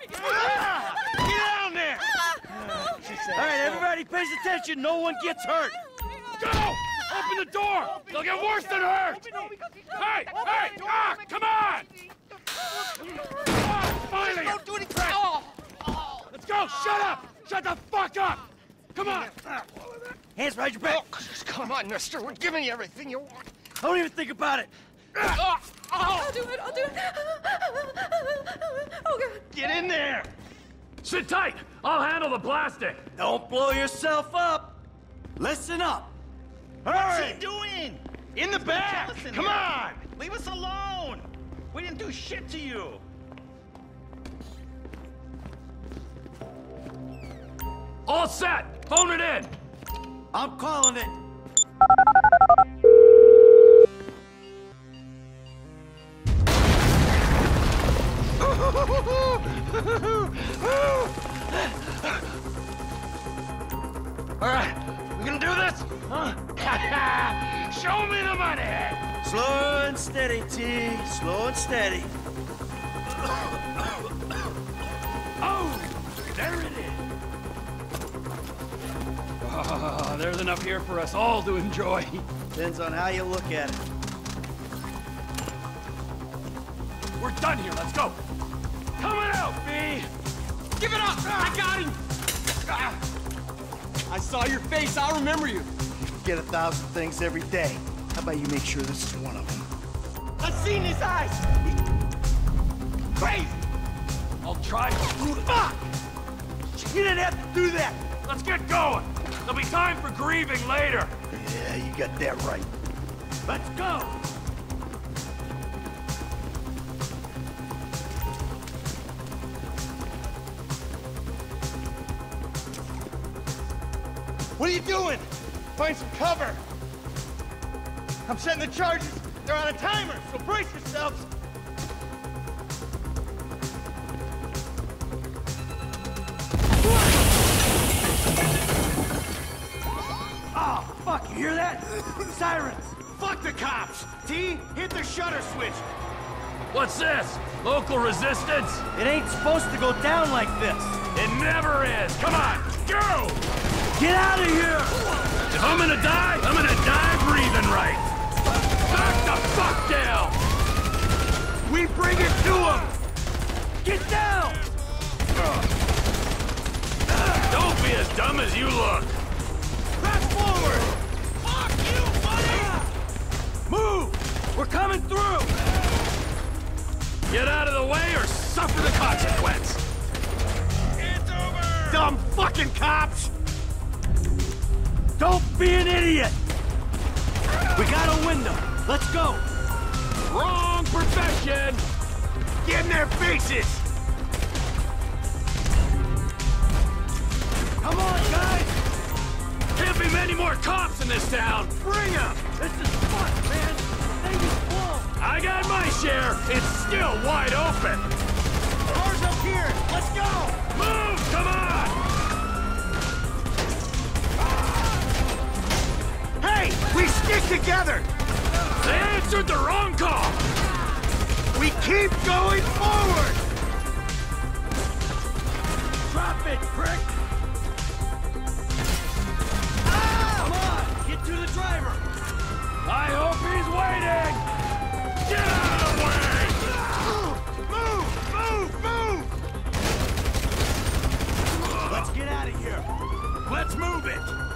Get down there! All right, everybody pays attention. No one gets hurt. Go! Open the door! They'll get worse than hurt! Hey! Hey! Ah! Come on! Ah, finally! Don't do any crap. Let's go! Shut up! Shut the fuck up! Come on! Hands behind your back. Come on, mister. We're giving you everything you want. Don't even think about it. I'll do it, I'll do it. Oh, God. Get in there. Sit tight! I'll handle the plastic! Don't blow yourself up. Listen up. Hurry! What's Hurry. he doing? In the back. Listen, Come on. Leave us alone. We didn't do shit to you. All set! Phone it in! I'm calling it. All right, we gonna do this? Huh? Show me the money! Slow and steady, T. Slow and steady. Oh! There it is! Ah, there's enough here for us all to enjoy. Depends on how you look at it. We're done here, let's go! Give it up! I got him! I saw your face. I'll remember you. You Get a thousand things every day. How about you make sure this is one of them? I've seen his eyes. Crazy! I'll try. Fuck! You didn't have to do that. Let's get going! There'll be time for grieving later! Yeah, you got that right. Let's go. What are you doing? Find some cover. I'm setting the charges. They're on a timer, so brace yourselves. Oh, fuck, you hear that? Sirens. Fuck the cops. T, hit the shutter switch. What's this? Local resistance? It ain't supposed to go down like this. It never is! Come on, go! Get out of here! If I'm gonna die, I'm gonna die breathing right! Back the fuck down! We bring it to them! Get down! Don't be as dumb as you look! Press forward! Fuck you, buddy! Move! We're coming through! Get out of the way or suffer the consequence! It's over. Dumb fucking cops! Be an idiot! We got a window. Let's go! Wrong profession! Get in their faces! Come on, guys! Can't be many more cops in this town! Bring them! This is fun, man! Thing is blown! I got my share! It's still wide open! Cars up here. Let's go. Move! Come on! We stick together! They answered the wrong call! We keep going forward! Drop it, prick! Ah! Come on! Get to the driver! I hope he's waiting! Get out of the way! Move! Move! Move! Let's get out of here! Let's move it!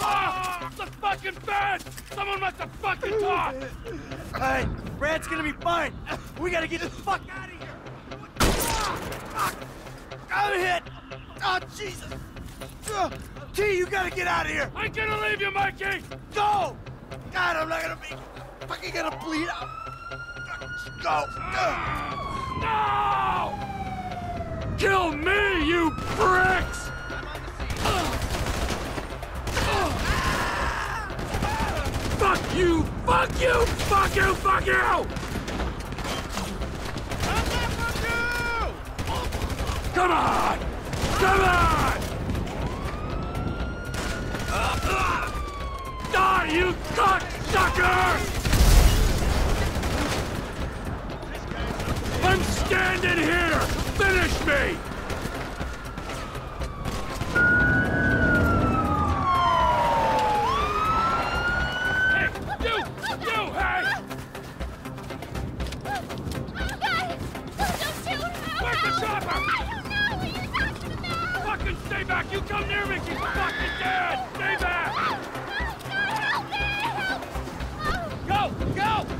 Ah! The fucking bed! Someone must have fucking talked! Hey, Brad's gonna be fine! We gotta get the fuck out of here! Ah. I'm hit! Oh, Jesus! Uh, T, you gotta get out of here! I'm gonna leave you, Mikey! Go! God, I'm not gonna be fucking gonna bleed out! Go! No! Kill me, you pricks! Fuck you! Fuck you! Fuck you! Fuck you! Come on! Come on! Die, you cocksucker! I'm standing here! Finish me! Fucking stay back! You come near me, she's fucking dead! Stay back! Go! Go!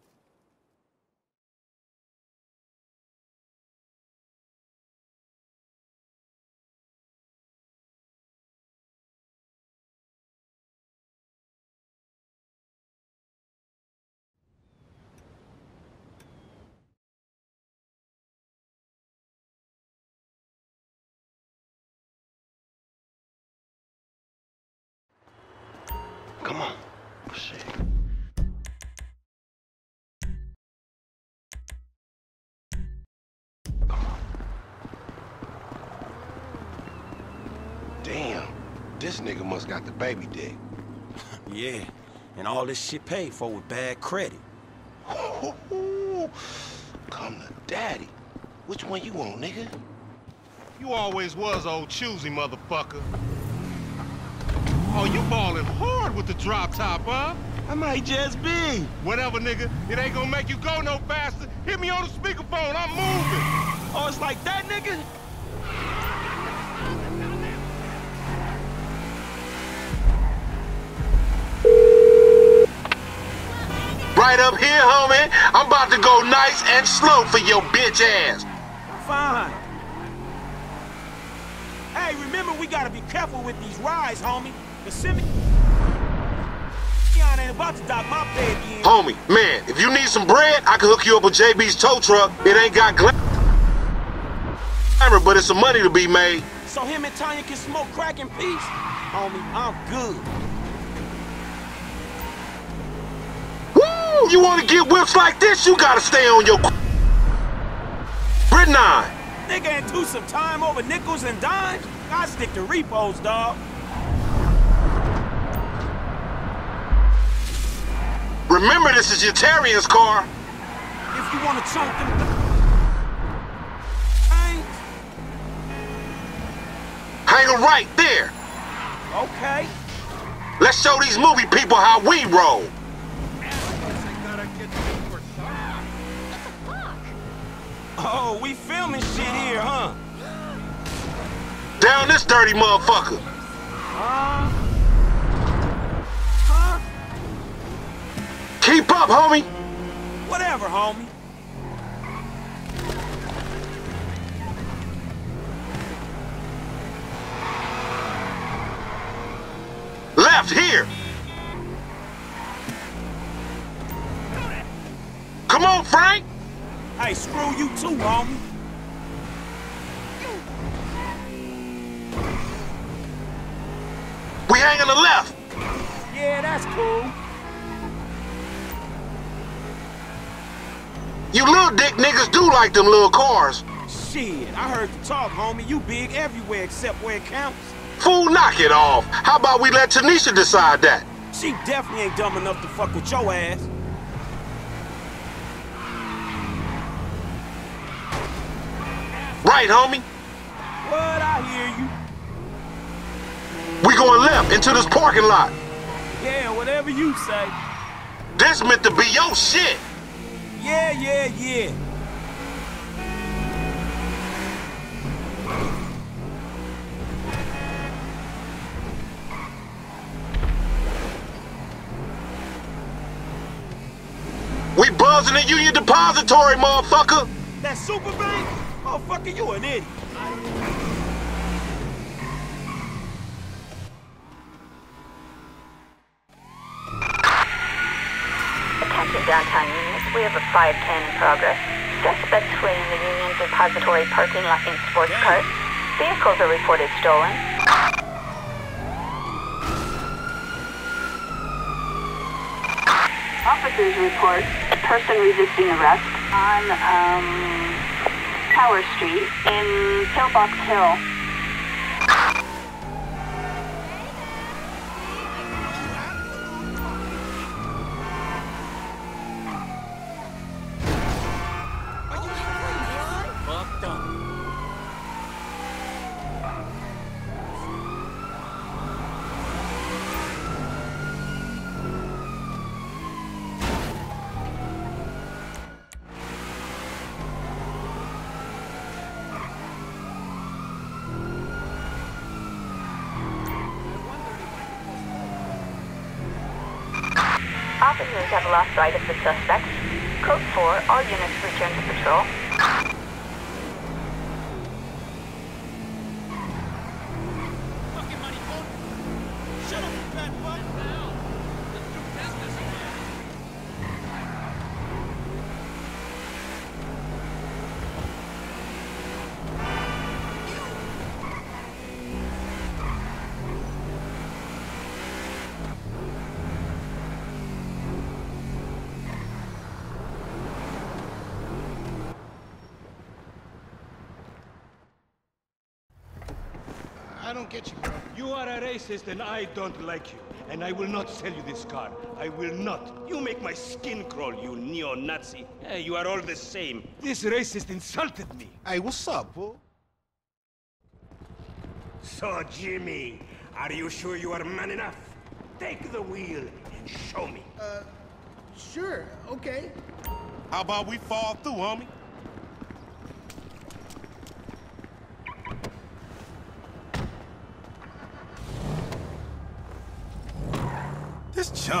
This nigga must got the baby dick. Yeah, and all this shit paid for with bad credit. Come to daddy. Which one you want, nigga? You always was old choosy, motherfucker. Oh, you balling hard with the drop top, huh? I might just be. Whatever, nigga. It ain't gonna make you go no faster. Hit me on the speakerphone. I'm moving. Oh, it's like that, nigga? Right up here, homie. I'm about to go nice and slow for your bitch ass. Fine. Hey, remember we gotta be careful with these rides, homie. The Simeon ain't about to dock my baby. Homie, man, if you need some bread, I can hook you up with JB's tow truck. It ain't got glamour, but it's some money to be made. So him and Tanya can smoke crack in peace? Homie, I'm good. You want to get whips like this, you gotta stay on your grid nine. Nigga into some time over nickels and dimes? I stick to repos, dog. Remember, this is Yetarian's car. If you want to chunk them Hang 'em right there. okay. Let's show these movie people how we roll. Oh, we filming shit here, huh? Down this dirty motherfucker. Huh? Huh? Keep up, homie. Whatever, homie. Left here. Come on, Frank. Hey, screw you too, homie. We hang on the left. Yeah, that's cool. You little dick niggas do like them little cars. Shit, I heard you talk, homie. You big everywhere except where it counts. Fool, knock it off. How about we let Tanisha decide that? She definitely ain't dumb enough to fuck with your ass. Right, homie. What? I hear you. We going left into this parking lot. Yeah, whatever you say. This meant to be your shit. Yeah, yeah, yeah. We buzzing the Union Depository, motherfucker. That super? Motherfucker, you an idiot. Attention downtown units, we have a 510 in progress. Suspects fleeing the Union Depository parking lot in sports cars. Vehicles are reported stolen. Officers report a person resisting arrest on um, Tower Street in Pillbox Hill. Have lost sight of the suspects. Code 4, all units return to patrol. Shut up, you fat butt. I don't get you, bro. You are a racist and I don't like you. And I will not sell you this car. I will not. You make my skin crawl, you neo-Nazi. Hey, you are all the same. This racist insulted me. Hey, what's up, fool? So, Jimmy, are you sure you are man enough? Take the wheel and show me. Uh, sure, okay. How about we fall through, homie? This chump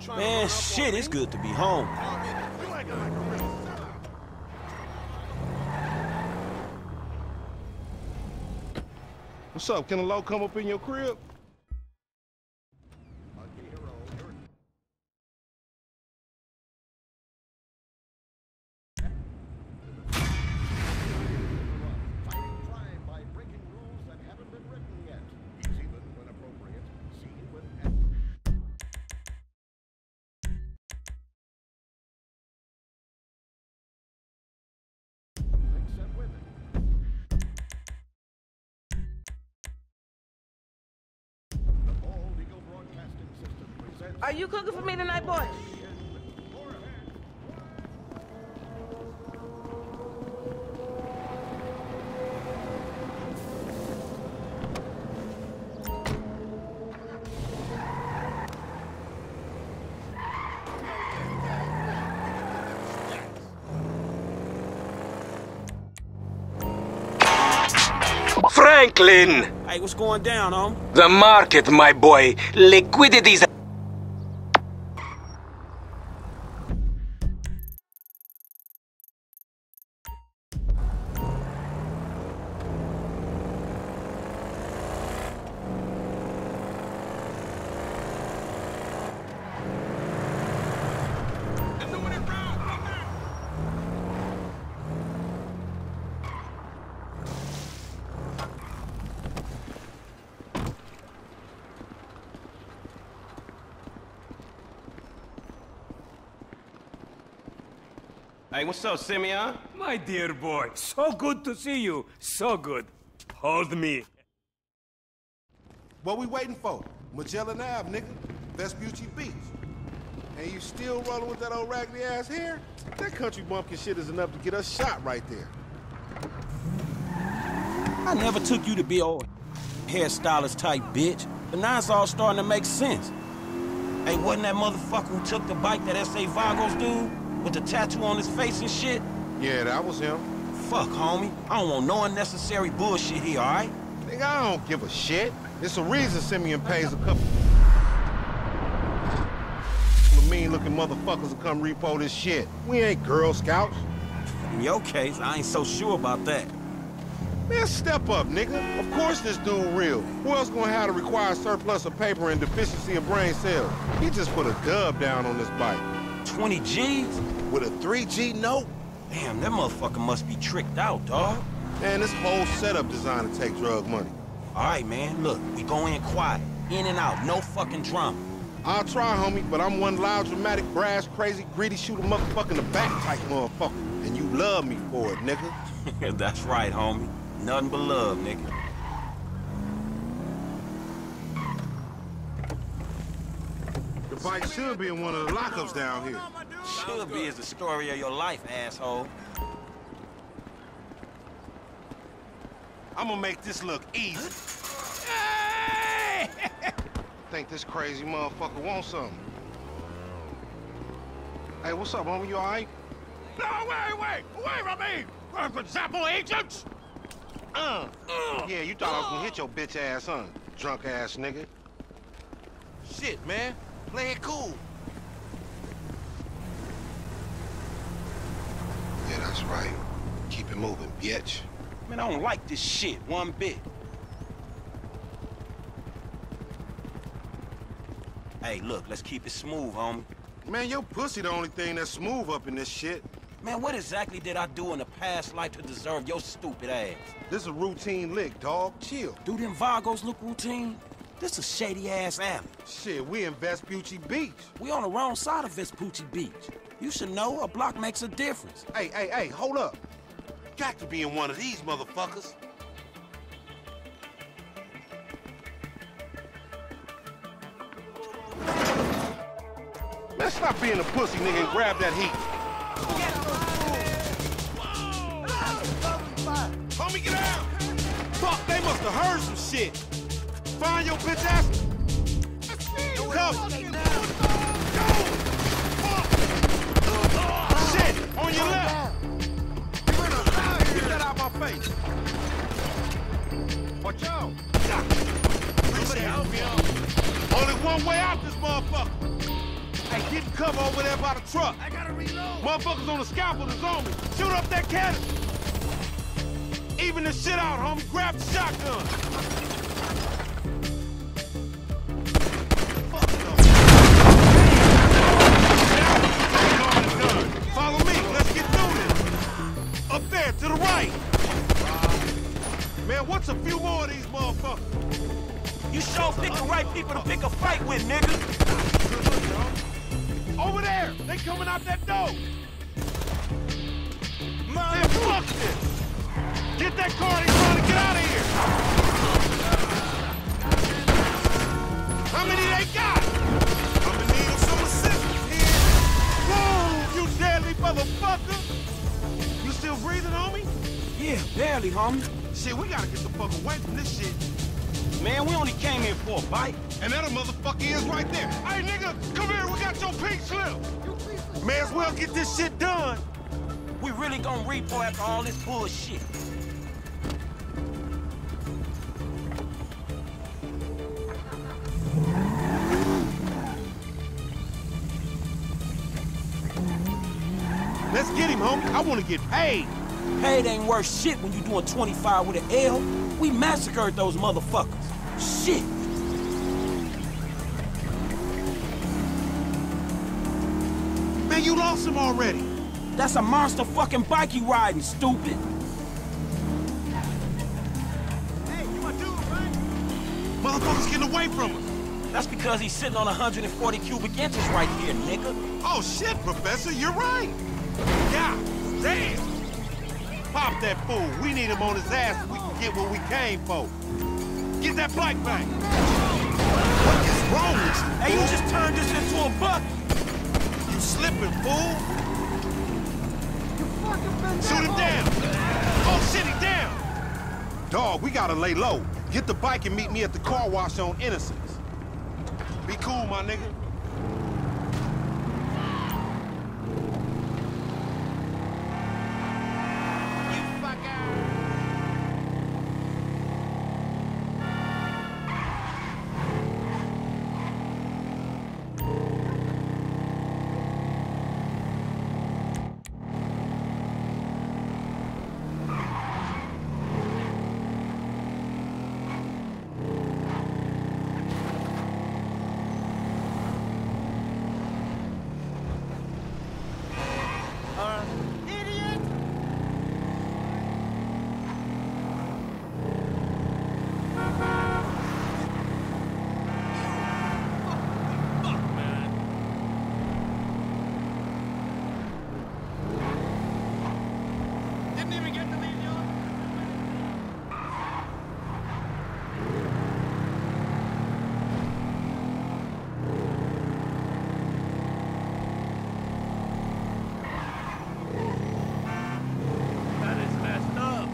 man. Shit, it's good to be home. What's up? Can a low come up in your crib? Cooking for me tonight, boy? Franklin! Hey, what's going down, home? The market, my boy. Liquidity's Hey, what's up, Simeon? My dear boy, so good to see you. So good. Hold me. What we waiting for? Magellan Ave, nigga. Vespucci Beach. And you still rolling with that old raggedy ass hair? That country bumpkin shit is enough to get us shot right there. I never took you to be old hairstylist type bitch, but now it's all starting to make sense. Hey, wasn't that motherfucker who took the bike that S.A. Vagos dude? With the tattoo on his face and shit? Yeah, that was him. Fuck, homie. I don't want no unnecessary bullshit here, alright? Nigga, I don't give a shit. It's a reason Simeon pays a couple of mean-looking motherfuckers to come repo this shit. We ain't Girl Scouts. In your case, I ain't so sure about that. Man, step up, nigga. Of course this dude real. Who else gonna have to require surplus of paper and deficiency of brain cells? He just put a dub down on this bike. 20 G's? With a 3G note? Damn, that motherfucker must be tricked out, dog. Man, this whole setup designed to take drug money. All right, man, look, we go in quiet. In and out, no fucking drama. I'll try, homie, but I'm one loud, dramatic, brass, crazy, greedy, shoot a motherfucker in the back type motherfucker. And you love me for it, nigga. That's right, homie. Nothing but love, nigga. Bike should be in one of the lockups down here. Should be is the story of your life, asshole. I'm gonna make this look easy. Think this crazy motherfucker wants something. Hey, what's up, homie? You alright? No, wait, wait! Away from me! Purple Zappo agents! Uh. Yeah, you thought I was gonna hit your bitch ass, huh? Drunk ass nigga. Shit, man. Play it cool. Yeah, that's right. Keep it moving, bitch. Man, I don't like this shit one bit. Hey, look, let's keep it smooth, homie. Man, your pussy the only thing that's smooth up in this shit. Man, what exactly did I do in a past life to deserve your stupid ass? This a routine lick, dog. Chill. Do them Vagos look routine? This a shady-ass alley. Shit, we in Vespucci Beach. We on the wrong side of Vespucci Beach. You should know a block makes a difference. Hey, hey, hey, hold up. Got to be in one of these motherfuckers. Man, stop being a pussy nigga and grab that heat. Homie, get out! Fuck, they must have heard some shit. Find your bitch ass. Come. Shit, on your left. Get that out my face. Watch out. Only one way out this motherfucker. Hey, get in cover over there by the truck. I gotta reload. Motherfuckers on the scaffold is on me. Shoot up that cannon. Even the shit out, homie. Grab the came here for a bite. And that a motherfucker is right there. Hey, nigga, come here. We got your pink slip. May as well get this shit done. We really gonna repo after all this bullshit. Let's get him, homie. I want to get paid. Paid ain't worth shit when you doing 25 with an L. We massacred those motherfuckers. Shit. Man, lost him already. That's a monster fucking bike you riding, stupid. Hey, you my dude, right? Motherfucker's getting away from us. That's because he's sitting on 140 cubic inches right here, nigga. Oh, shit, Professor. You're right. Yeah, damn. Pop that fool. We need him on his ass so we can get what we came for. Get that bike back. What is wrong with you? Hey, you just turned this into a buck. Slipping, fool. Shoot him down. Oh, shit, down. Dog, we gotta lay low. Get the bike and meet me at the car wash on Innocence. Be cool, my nigga. Didn't even get to leave you. That is messed up.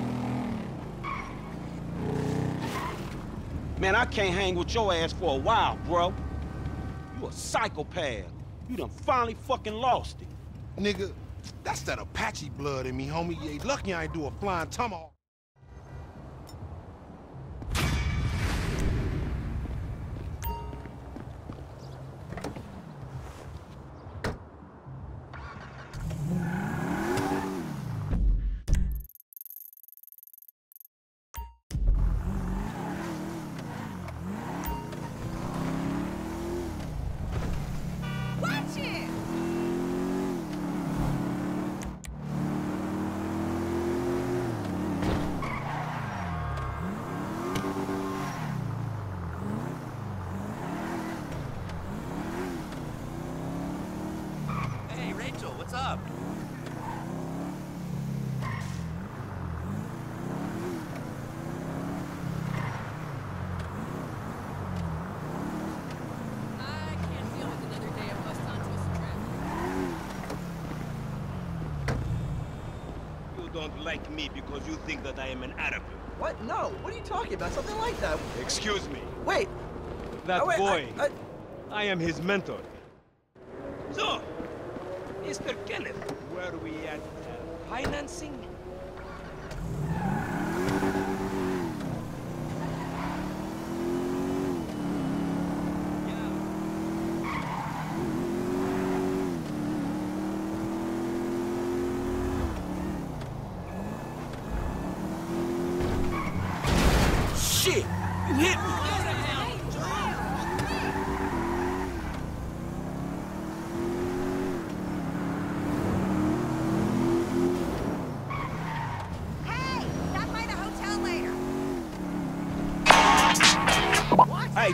Man, I can't hang with your ass for a while, bro. You a psychopath. You done finally fucking lost it. Nigga, that's that Apache blood in me, homie. You ain't lucky I ain't do a flying tomahawk. Like me because you think that I am an Arab. What? No. What are you talking about? Something like that. Excuse me. Wait. That Oh, wait, boy, I, I am his mentor. So, Mr. Kenneth, where we at? Uh, financing?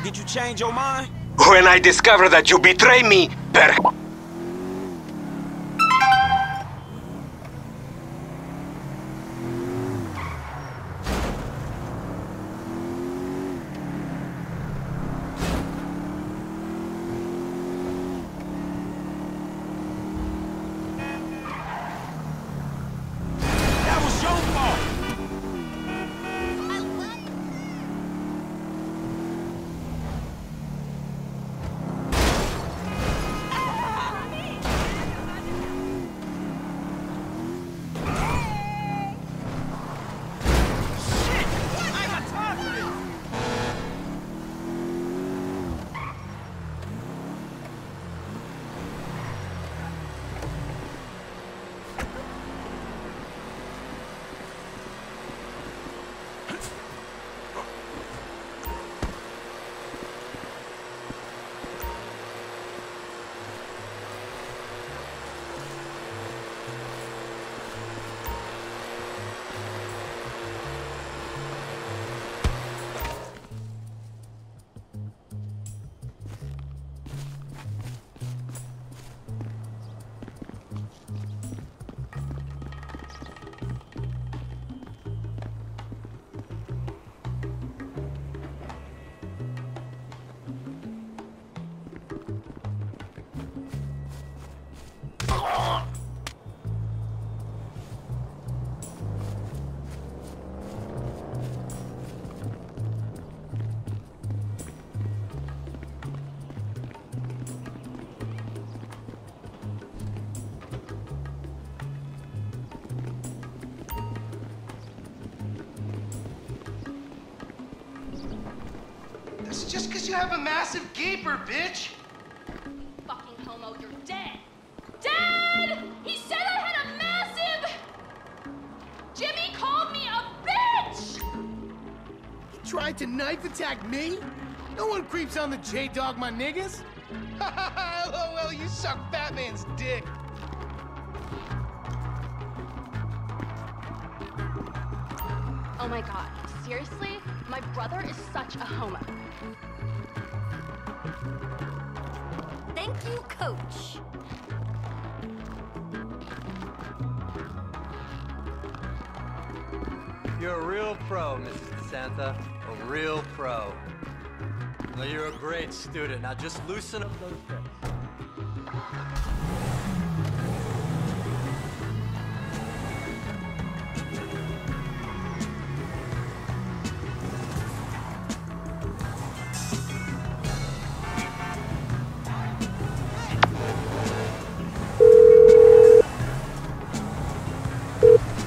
Did you change your mind? When I discover that you betray me, per... You have a massive gaper, bitch. Fucking homo, you're dead. Dead! He said I had a massive. Jimmy called me a bitch! He tried to knife attack me? No one creeps on the J-Dog, my niggas. Ha ha LOL, you suck Batman's dick. Oh my god, seriously? My brother is such a homo. You, coach. You're a real pro, Mrs. De Santa. A real pro. Well, you're a great student. Now just loosen up those grips.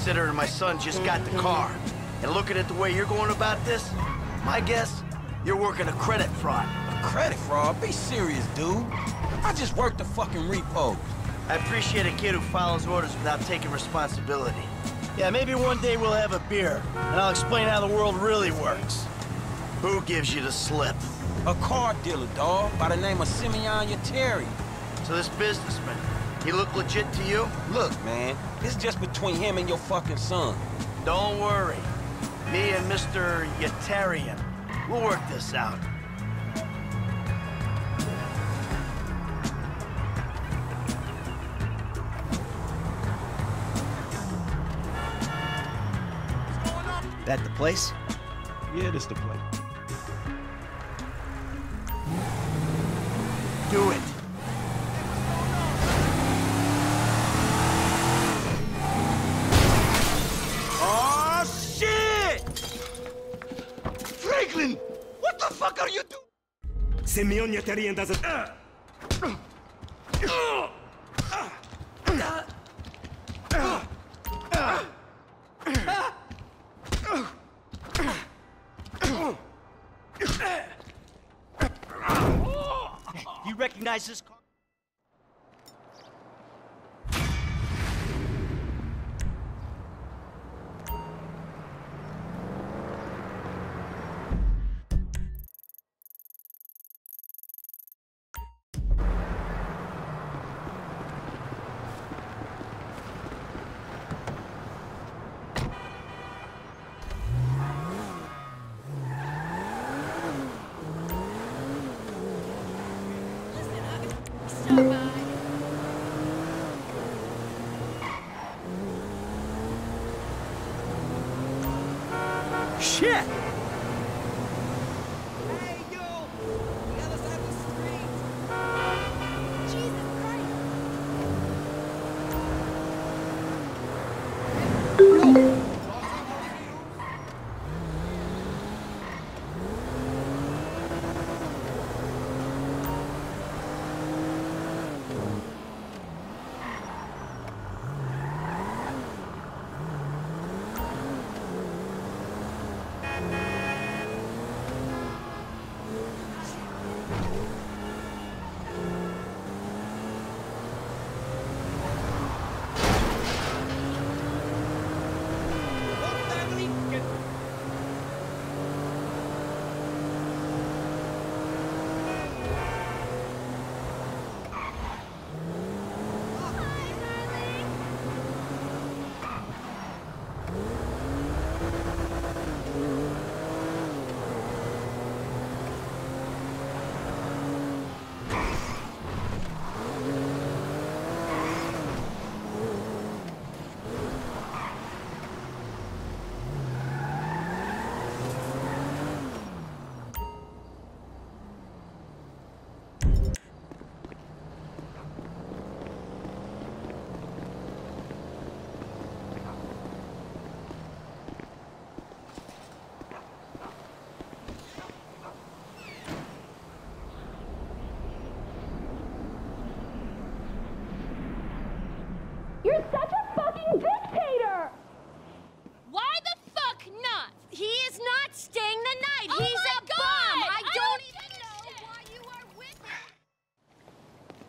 considering my son just got the car. And looking at the way you're going about this, my guess, you're working a credit fraud. A credit fraud? Be serious, dude. I just worked the fucking repo. I appreciate a kid who follows orders without taking responsibility. Yeah, maybe one day we'll have a beer, and I'll explain how the world really works. Who gives you the slip? A car dealer, dawg, by the name of Simeon Yetarian. So this businessman, he look legit to you? Look, man, this is just between him and your fucking son. Don't worry. Me and Mr. Yetarian, we'll work this out. That the place? Yeah, this the place. Do it. Simeon Yetarian doesn't... recognize this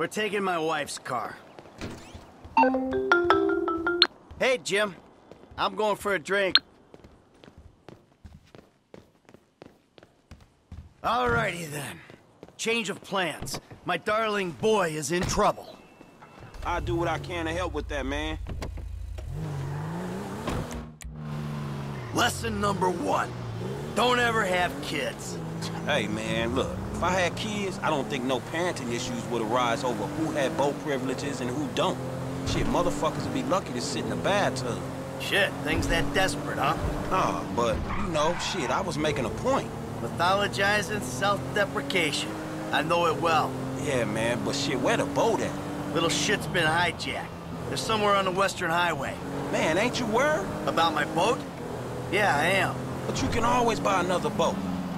We're taking my wife's car. Hey, Jim. I'm going for a drink. Alrighty then. Change of plans. My darling boy is in trouble. I'll do what I can to help with that, man. Lesson number one. Don't ever have kids. Hey, man, look. If I had kids, I don't think no parenting issues would arise over who had boat privileges and who don't. Shit, motherfuckers would be lucky to sit in a bathtub. Shit, things that desperate, huh? Nah, but, you know, shit, I was making a point. Mythologizing self-deprecation. I know it well. Yeah, man, but shit, where the boat at? Little shit's been hijacked. They're somewhere on the Western Highway. Man, ain't you worried? About my boat? Yeah, I am. But you can always buy another boat.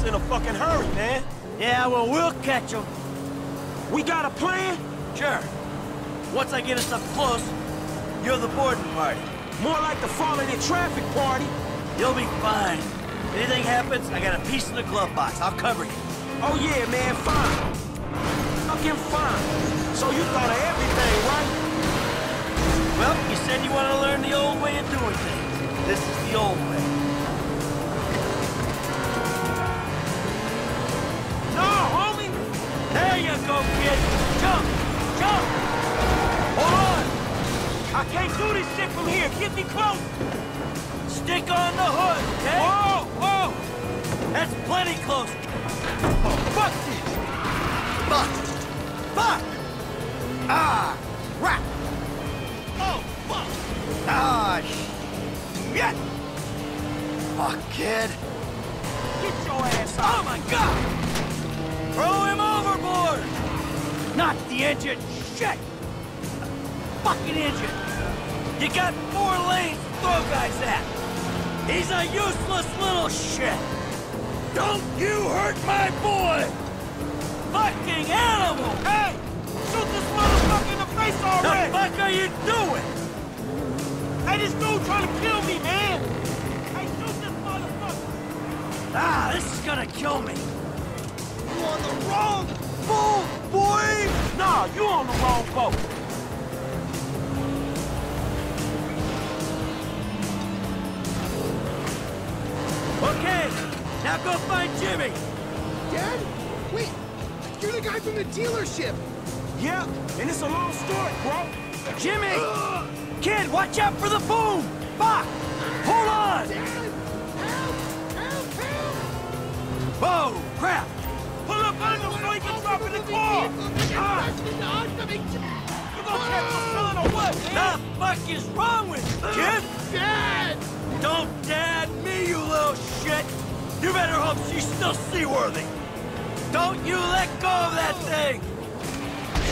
Boat's in a fucking hurry, man. Yeah, well, we'll catch him. We got a plan? Sure. Once I get us up close, you're the boarding party. More like the fall of the traffic party. You'll be fine. If anything happens, I got a piece in the glove box. I'll cover you. Oh yeah, man, fine. Fucking fine. So you thought of everything, right? Well, you said you want to learn the old way of doing things. This is the old way.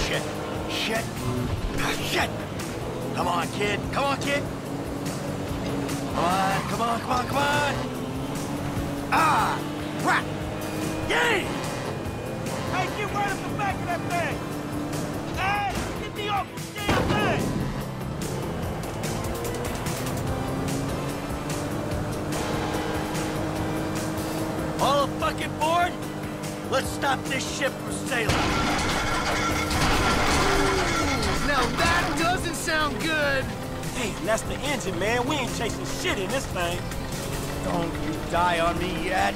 Shit. Shit. Ah, Shit. Come on, kid. Come on, kid. Come on, come on, come on, come on. Ah! Crap! Yay! Hey, get right up the back of that thing! Hey, get me off damn thing! All fucking board? Let's stop this ship from sailing. Now that doesn't sound good. Hey, that's the engine, man. We ain't chasing shit in this thing. Don't you die on me yet.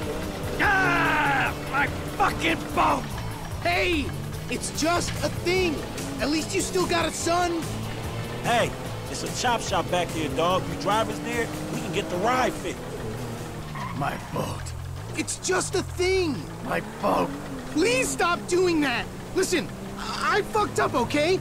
Ah! My fucking boat! Hey, it's just a thing. At least you still got a son. Hey, it's a chop shop back there, dog. You drivers there, we can get the ride fit. My boat. It's just a thing. My boat. Please stop doing that. Listen, I, I fucked up, okay?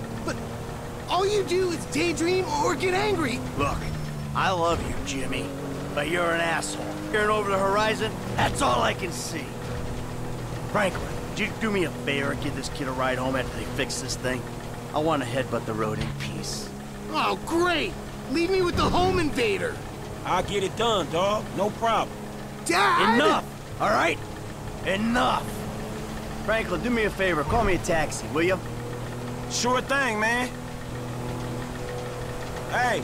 all you do is daydream or get angry. Look, I love you, Jimmy, but you're an asshole. Peering over the horizon, that's all I can see. Franklin, would you do me a favor and give this kid a ride home after they fix this thing? I want to headbutt the road in peace. Oh, great! Leave me with the home invader. I'll get it done, dog. No problem. Dad! Enough! All right? Enough! Franklin, do me a favor. Call me a taxi, will you? Sure thing, man. Hey,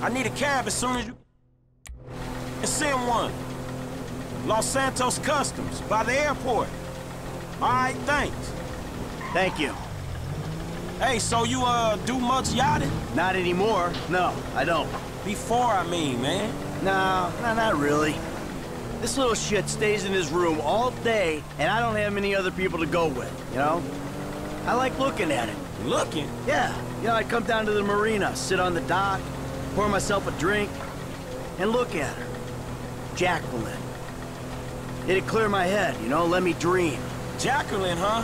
I need a cab as soon as you... And send one. Los Santos Customs, by the airport. All right, thanks. Thank you. Hey, so you, uh, do much yachting? Not anymore. No, I don't. Before, I mean, man. No, no, not really. This little shit stays in his room all day, and I don't have many other people to go with, you know? I like looking at it. Looking? Yeah. You know, I'd come down to the marina, sit on the dock, pour myself a drink, and look at her. Jacqueline. It'd clear my head, you know, let me dream. Jacqueline, huh?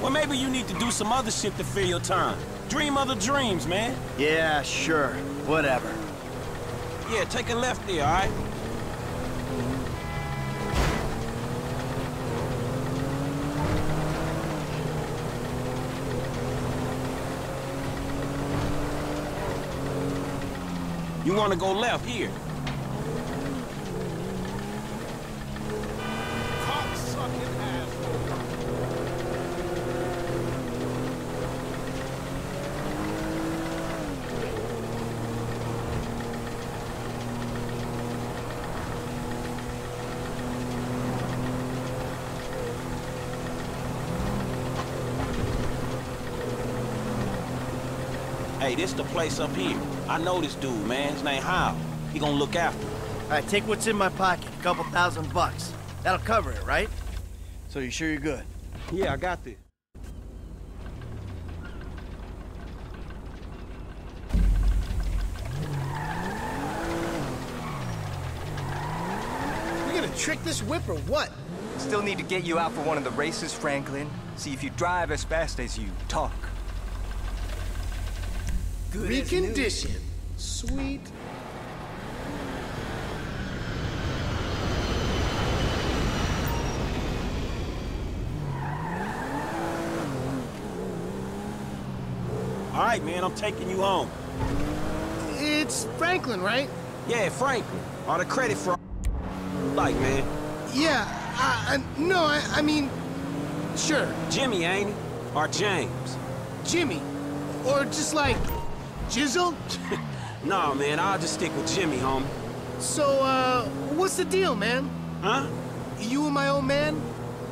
Well, maybe you need to do some other shit to fill your time. Dream other dreams, man. Yeah, sure. Whatever. Yeah, take a left there, all right? You want to go left here. Hey, this the place up here. I know this dude, man. His name Hal. He gonna look after me. All right, take what's in my pocket. A couple thousand bucks. That'll cover it, right? So you sure you're good? Yeah, I got this. You gonna trick this whip or what? Still need to get you out for one of the races, Franklin. See if you drive as fast as you talk. Good Recondition. Sweet. All right, man, I'm taking you home. It's Franklin, right? Yeah, Franklin. All the credit for like, man. Yeah, I, I, no, I, I mean, sure. Jimmy, ain't he? Or James? Jimmy. Or just like, Jizzle? nah, man, I'll just stick with Jimmy, homie. So, uh, what's the deal, man? Huh? You and my old man?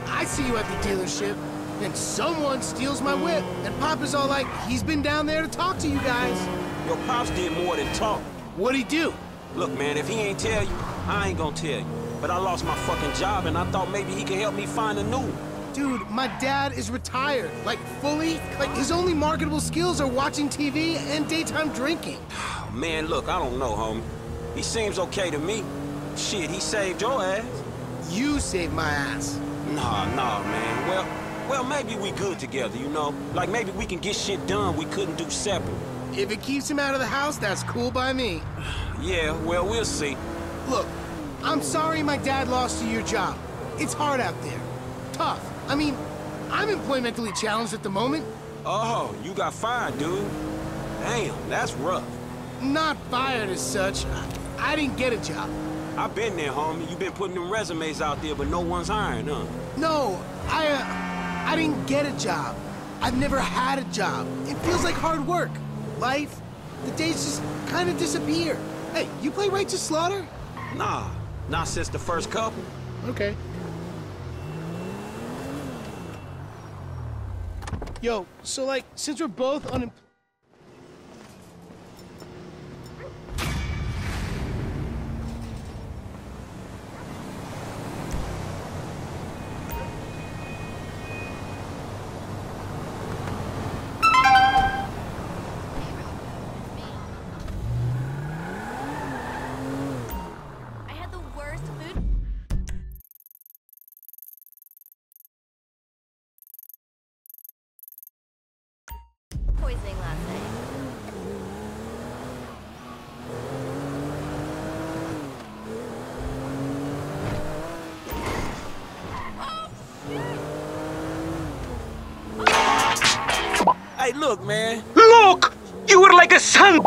I see you at the dealership, and someone steals my whip, and Papa's all like, he's been down there to talk to you guys. Your pops did more than talk. What'd he do? Look, man, if he ain't tell you, I ain't gonna tell you. But I lost my fucking job, and I thought maybe he could help me find a new one. Dude, my dad is retired. Like, fully. Like, his only marketable skills are watching TV and daytime drinking. Oh, man, look, I don't know, homie. He seems okay to me. Shit, he saved your ass. You saved my ass. Nah, nah, man. Well, well, maybe we good together, you know? Like, maybe we can get shit done we couldn't do separate. If it keeps him out of the house, that's cool by me. Yeah, well, we'll see. Look, I'm sorry my dad lost you your job. It's hard out there. Tough. I mean, I'm employmentally challenged at the moment. Oh, you got fired, dude. Damn, that's rough. Not fired as such. I, I didn't get a job. I've been there, homie. You've been putting them resumes out there, but no one's hiring, huh? No, I, uh, I didn't get a job. I've never had a job. It feels like hard work. Life, the days just kind of disappear. Hey, you play Righteous Slaughter? Nah, not since the first couple. Okay. Yo, so like, since we're both unemployed... look, man. Look! You were like a son!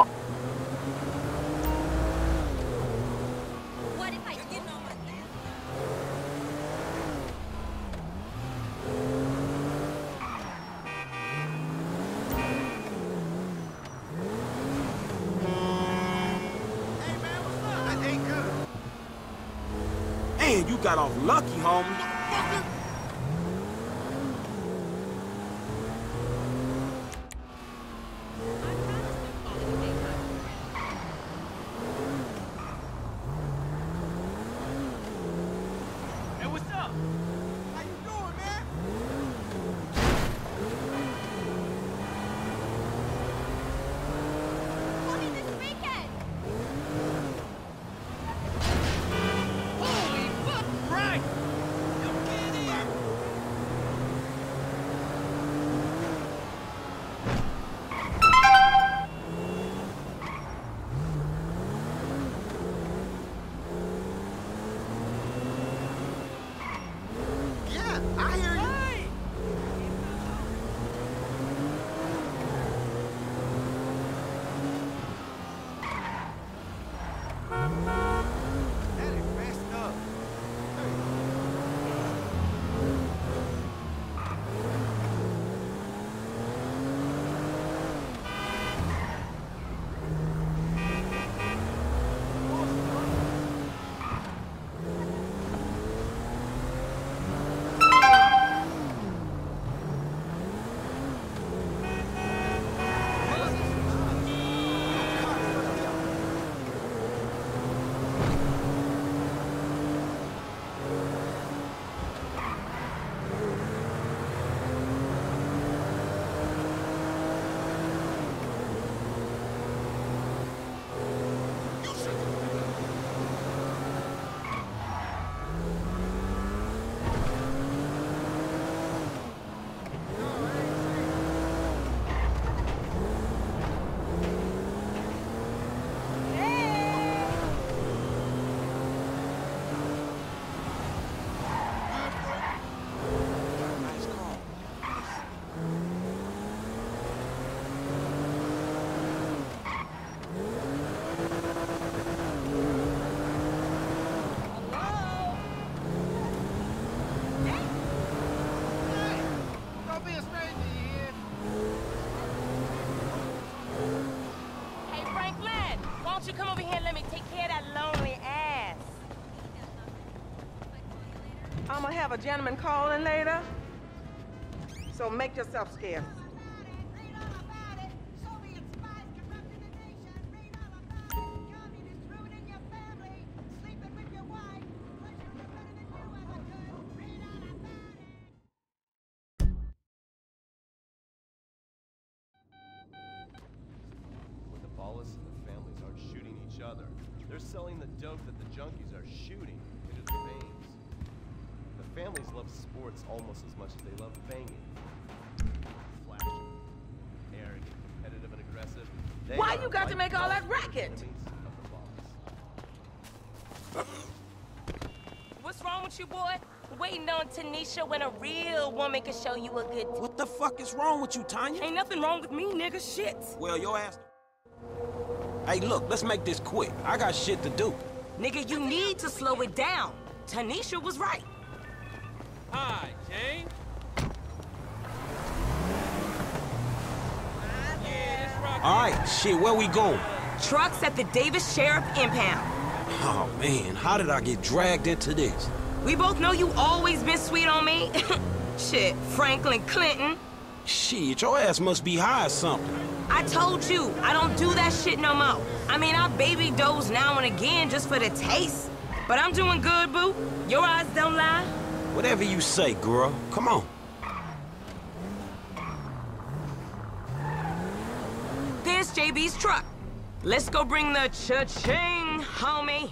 Gentleman calling later. So make yourself scarce. On when a real woman can show you a good. What the fuck is wrong with you, Tanya? Ain't nothing wrong with me, nigga. Shit. Well, your ass. Hey, look, let's make this quick. I got shit to do. Nigga, you need to slow it down. Tanisha was right. Hi, Jane. All right, shit, where we going? Trucks at the Davis Sheriff Impound. Oh, man, how did I get dragged into this? We both know you always been sweet on me. Shit, Franklin Clinton. Shit, your ass must be high or something. I told you, I don't do that shit no more. I mean, I baby doze now and again just for the taste. But I'm doing good, boo. Your eyes don't lie. Whatever you say, girl. Come on. There's JB's truck. Let's go bring the cha-ching, homie.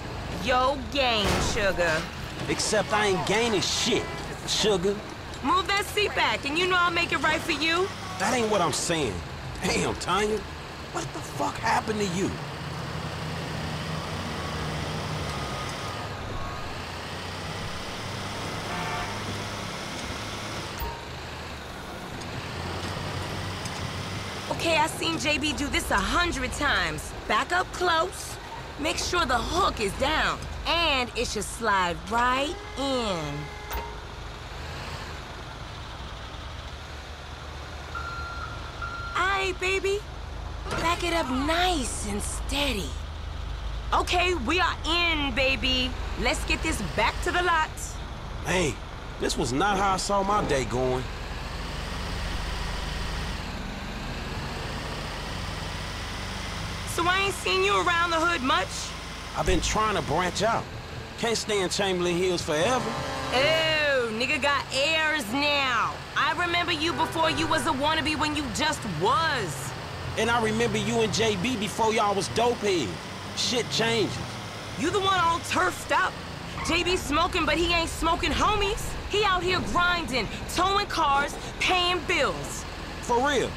yo gain, sugar. Except I ain't gaining shit, sugar. Move that seat back, and you know I'll make it right for you. That ain't what I'm saying. Damn, Tanya. What the fuck happened to you? Okay, I've seen JB do this a hundred times. Back up close. Make sure the hook is down. And it should slide right in. Aight, baby. Back it up nice and steady. Okay, we are in, baby. Let's get this back to the lot. Hey, this was not how I saw my day going. So I ain't seen you around the hood much? I've been trying to branch out. Can't stay in Chamberlain Hills forever. Oh, nigga got airs now. I remember you before you was a wannabe when you just was. And I remember you and JB before y'all was dopeheads. Shit changes. You the one all turfed up. JB smoking, but he ain't smoking homies. He out here grinding, towing cars, paying bills. For real.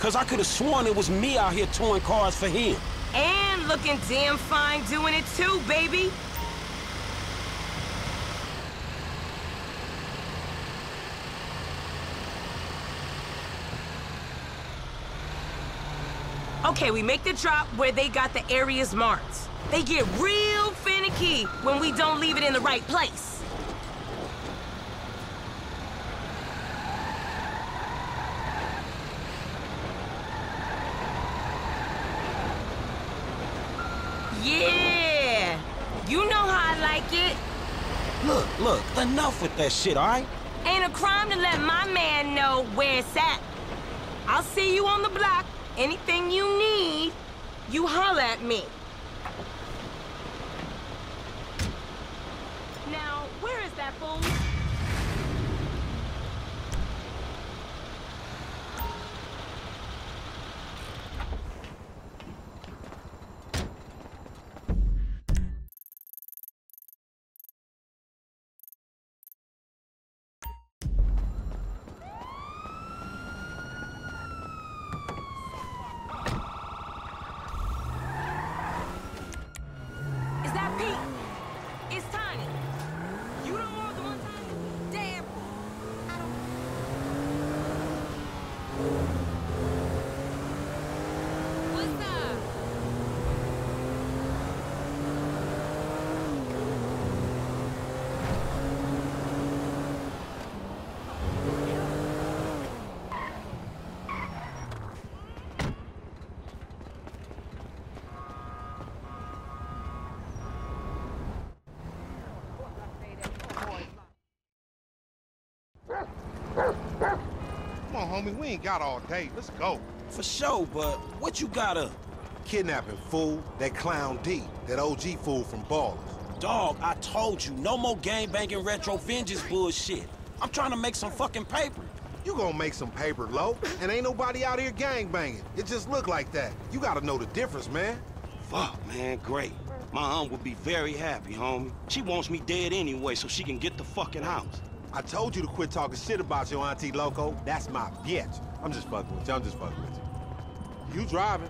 Cause I could have sworn it was me out here towing cars for him. And looking damn fine doing it too, baby. Okay, we make the drop where they got the areas marked. They get real finicky when we don't leave it in the right place. Yeah! You know how I like it. Look, look, enough with that shit, all right? Ain't a crime to let my man know where it's at. I'll see you on the block. Anything you need, you holler at me. Now, where is that fool? Homie. We ain't got all day. Let's go. For sure, but what you got up? Kidnapping, fool. That clown D. That OG fool from Ballas. Dog, I told you, no more gang banging retro vengeance bullshit. I'm trying to make some fucking paper. You gonna make some paper, low, and ain't nobody out here gang banging. It just look like that. You gotta know the difference, man. Fuck, man, great. My aunt would be very happy, homie. She wants me dead anyway so she can get the fucking house. I told you to quit talking shit about your auntie Loco. That's my bitch. I'm just fucking with you. I'm just fucking with you. You driving.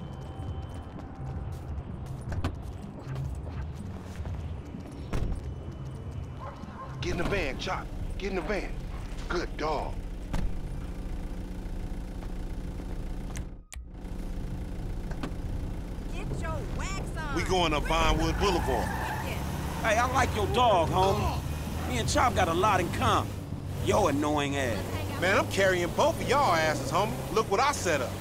Get in the van, Chop. Get in the van. Good dog. Get your wax on. We going up Vinewood Boulevard. Hey, I like your dog, homie. Me and Chop got a lot in common. Yo annoying ass. Man, I'm carrying both of y'all asses, homie. Look what I set up.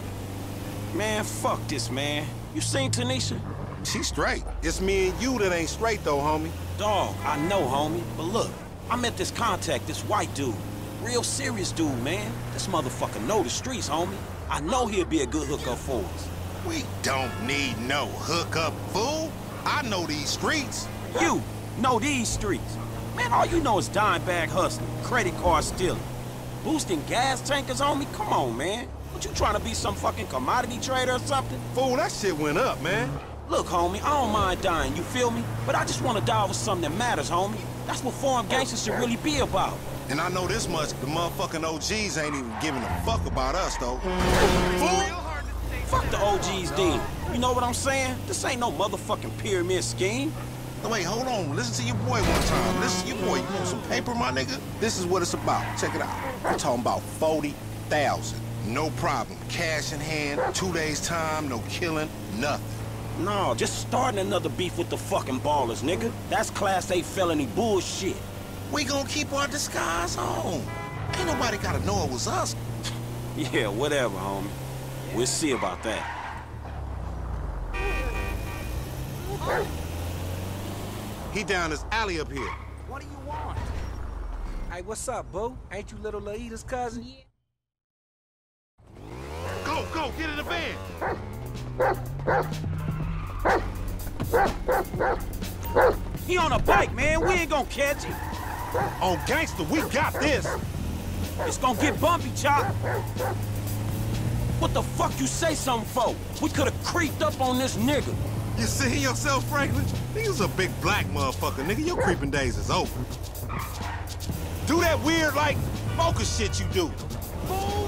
Man, fuck this, man. You seen Tanisha? She straight. It's me and you that ain't straight, though, homie. Dog, I know, homie. But look, I met this contact, this white dude. Real serious dude, man. This motherfucker know the streets, homie. I know he'll be a good hookup for us. We don't need no hookup, fool. I know these streets. You know these streets. Man, all you know is dime bag hustling, credit card stealing, boosting gas tankers on me. Come on, man. What you trying to be some fucking commodity trader or something? Fool, that shit went up, man. Look, homie, I don't mind dying, you feel me? But I just want to die with something that matters, homie. That's what foreign gangsters should really be about. And I know this much, the motherfucking OGs ain't even giving a fuck about us, though. Fool! Fuck the OGs, then. You know what I'm saying? This ain't no motherfucking pyramid scheme. No, wait, hold on. Listen to your boy one time. Listen to your boy. You want some paper, my nigga? This is what it's about. Check it out. We're talking about 40,000. No problem. Cash in hand, two days time, no killing, nothing. No, just starting another beef with the fucking Ballas, nigga. That's class A felony bullshit. We gonna keep our disguise on. Ain't nobody gotta know it was us. Yeah, whatever, homie. We'll see about that. He down this alley up here. What do you want? Hey, what's up, boo? Ain't you little Laida's cousin? Go, go, get in the van. He on a bike, man. We ain't gonna catch him. On gangster, we got this. It's gonna get bumpy, Chop. What the fuck you say something for? We could've creeped up on this nigga. You see yourself, Franklin? He's a big black motherfucker, nigga. Your creeping days is over. Do that weird, like, focus shit you do. Fool!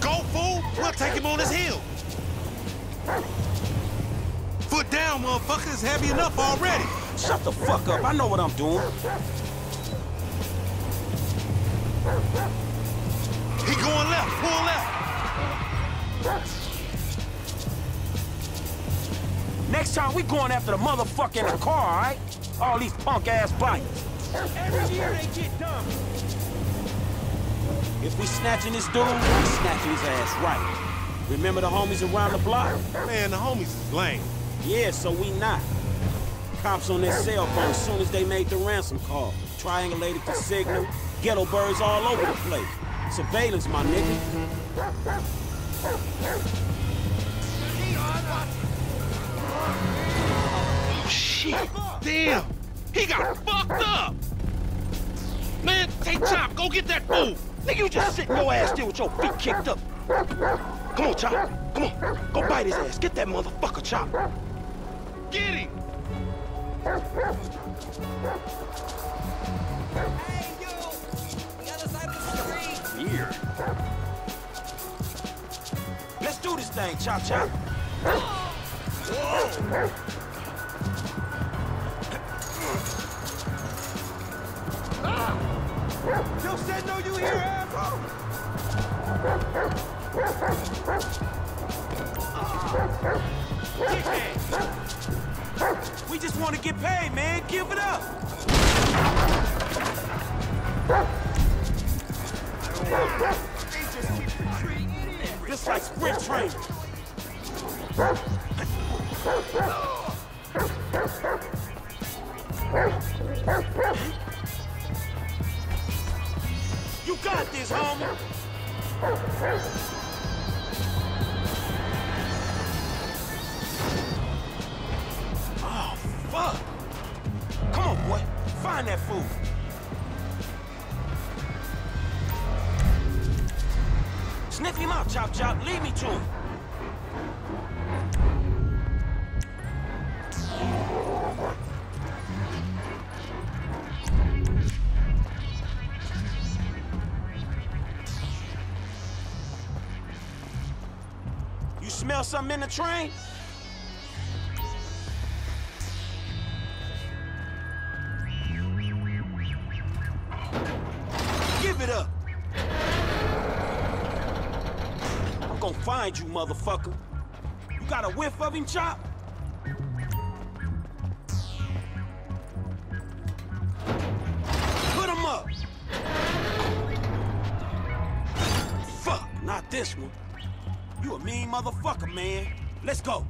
Go, fool! We'll take him on his heel. Foot down, motherfucker. It's heavy enough already. Shut the fuck up. I know what I'm doing. He going left. Pull left. Next time, we going after the motherfucker in the car, all right? All these punk-ass bikes. Every year they get dumb. If we snatching this dude, we snatching his ass right. Remember the homies around the block? Man, the homies is lame. Yeah, so we not. Cops on their cell phone as soon as they made the ransom call. Triangulated the signal. Ghetto birds all over the place. Surveillance, my nigga. Oh, shit. Damn. He got fucked up. Man, take Chop. Go get that fool. Nigga, you just sitting your ass there with your feet kicked up. Come on, Chop. Come on. Go bite his ass. Get that motherfucker, Chop. Get him. Weird. Let's do this thing, Chop Chop. Here. Just want to get paid, man, give it up. Just like sprint train. You got this, homie. Oh, fuck. Come on, boy. Find that fool. Sniff him out, Chop Chop. Lead me to him. Smell something in the train? Give it up. I'm gonna find you, motherfucker. You got a whiff of him, Chop? Let's go.